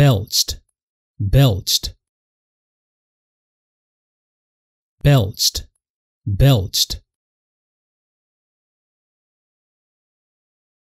belched, belched, belched, belched.